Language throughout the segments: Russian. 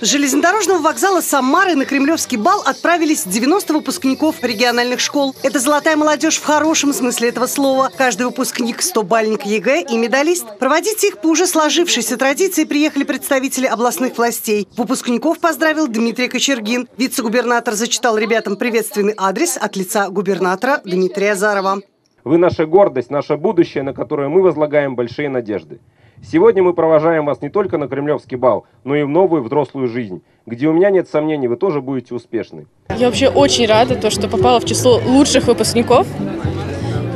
Железнодорожного вокзала Самары на Кремлевский бал отправились 90 выпускников региональных школ. Это золотая молодежь в хорошем смысле этого слова. Каждый выпускник – 100-бальник ЕГЭ и медалист. Проводить их по уже сложившейся традиции приехали представители областных властей. Выпускников поздравил Дмитрий Кочергин. Вице-губернатор зачитал ребятам приветственный адрес от лица губернатора Дмитрия Азарова. Вы наша гордость, наше будущее, на которое мы возлагаем большие надежды. Сегодня мы провожаем вас не только на Кремлевский бал, но и в новую взрослую жизнь, где у меня нет сомнений, вы тоже будете успешны. Я вообще очень рада, то, что попала в число лучших выпускников.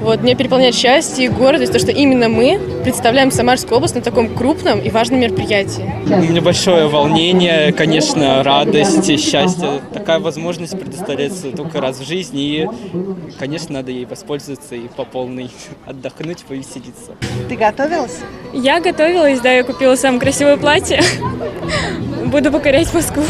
Вот, меня переполняет счастье и гордость, то, что именно мы представляем Самарскую область на таком крупном и важном мероприятии. У меня большое волнение, конечно, радость, счастье. Такая возможность предоставляется только раз в жизни, и, конечно, надо ей воспользоваться и по полной отдохнуть, повеселиться. Ты готовилась? Я готовилась, да, я купила самое красивое платье. Буду покорять Москву.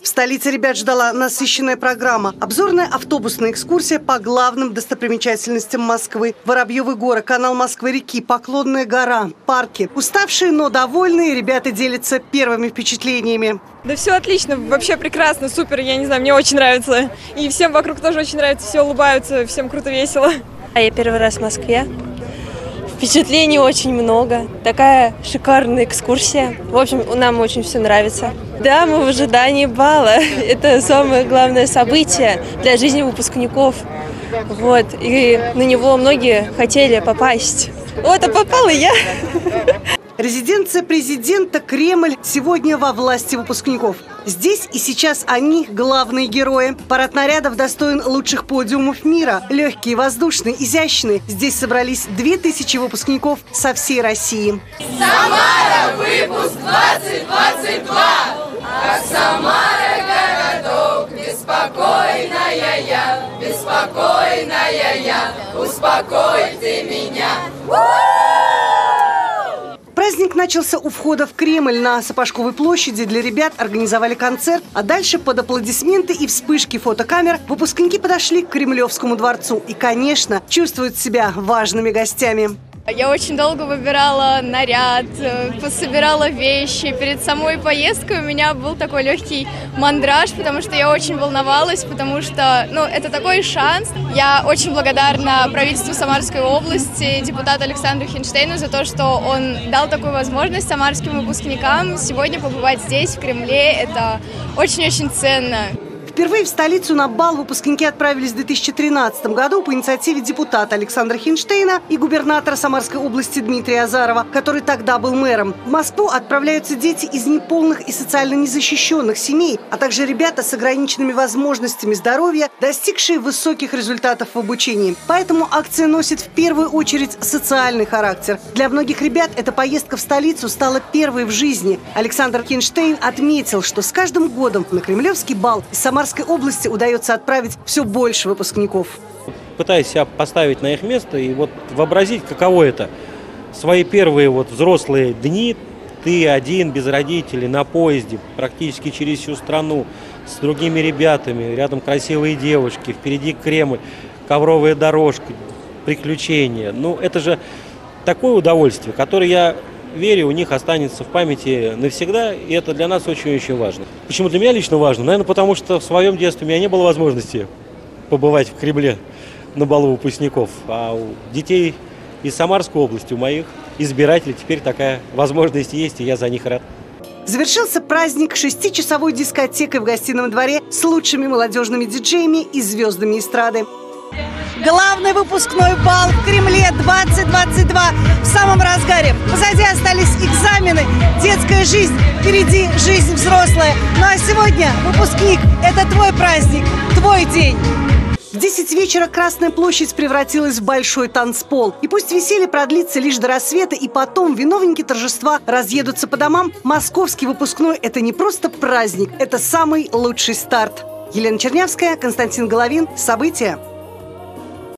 В столице ребят ждала насыщенная программа. Обзорная автобусная экскурсия по главным достопримечательностям Москвы. Воробьевы горы, канал Москвы-реки, Поклонная гора, парки. Уставшие, но довольные ребята делятся первыми впечатлениями. Да все отлично, вообще прекрасно, супер, я не знаю, мне очень нравится. И всем вокруг тоже очень нравится, все улыбаются, всем круто, весело. А я первый раз в Москве. Впечатлений очень много. Такая шикарная экскурсия. В общем, нам очень все нравится. Да, мы в ожидании бала. Это самое главное событие для жизни выпускников. Вот. И на него многие хотели попасть. Вот, а попала я. Резиденция президента Кремль сегодня во власти выпускников. Здесь и сейчас они главные герои. Парад нарядов достоин лучших подиумов мира. Легкие, воздушные, изящные. Здесь собрались 2000 выпускников со всей России. Самара, выпуск 2022! Как Самара городок, беспокойная я, беспокойная я, успокой ты меня. Начался у входа в Кремль на Сапожковой площади. Для ребят организовали концерт, а дальше под аплодисменты и вспышки фотокамер выпускники подошли к Кремлевскому дворцу и, конечно, чувствуют себя важными гостями. Я очень долго выбирала наряд, э, пособирала вещи. Перед самой поездкой у меня был такой легкий мандраж, потому что я очень волновалась, потому что, ну, это такой шанс. Я очень благодарна правительству Самарской области, депутату Александру Хинштейну за то, что он дал такую возможность самарским выпускникам сегодня побывать здесь, в Кремле. Это очень-очень ценно. Впервые в столицу на бал выпускники отправились в 2013 году по инициативе депутата Александра Хинштейна и губернатора Самарской области Дмитрия Азарова, который тогда был мэром. В Москву отправляются дети из неполных и социально незащищенных семей, а также ребята с ограниченными возможностями здоровья, достигшие высоких результатов в обучении. Поэтому акция носит в первую очередь социальный характер. Для многих ребят эта поездка в столицу стала первой в жизни. Александр Хинштейн отметил, что с каждым годом на Кремлевский бал из Самары Самарской области удается отправить все больше выпускников. Пытаюсь себя поставить на их место и вот вообразить, каково это. Свои первые вот взрослые дни ты один, без родителей, на поезде, практически через всю страну, с другими ребятами, рядом красивые девушки, впереди Кремль, ковровая дорожка, приключения. Ну, это же такое удовольствие, которое я вере у них останется в памяти навсегда, и это для нас очень-очень важно. Почему для меня лично важно? Наверное, потому что в своем детстве у меня не было возможности побывать в Кремле на балу выпускников, а у детей из Самарской области, у моих избирателей теперь такая возможность есть, и я за них рад. Завершился праздник шестичасовой дискотекой в гостином дворе с лучшими молодежными диджеями и звездами эстрады. Главный выпускной бал в Кремле 2022 в самом разгаре. Позади остались экзамены, детская жизнь, впереди жизнь взрослая. Ну а сегодня выпускник – это твой праздник, твой день. В 10 вечера Красная площадь превратилась в большой танцпол. И пусть веселье продлится лишь до рассвета, и потом виновники торжества разъедутся по домам, московский выпускной – это не просто праздник, это самый лучший старт. Елена Чернявская, Константин Головин. События.